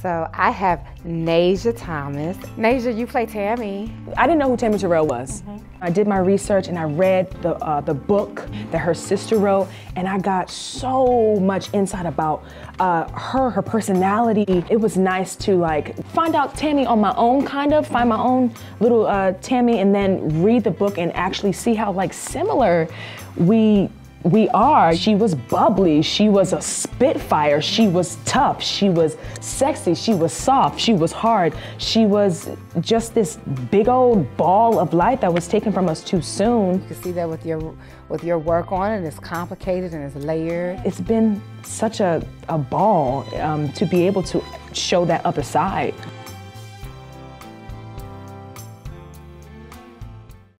So I have Nasia Thomas. Nasia, you play Tammi. I didn't know who Tammi Terrell was. Mm-hmm. I did my research and I read the uh, the book that her sister wrote, and I got so much insight about uh, her, her personality. It was nice to like find out Tammi on my own, kind of find my own little uh, Tammi, and then read the book and actually see how like similar we we are. She was bubbly. She was a spitfire. She was tough. She was sexy. She was soft. She was hard. She was just this big old ball of light that was taken from us too soon. You can see that with your with your work on it. It's complicated and it's layered. It's been such a, a ball um, to be able to show that other side.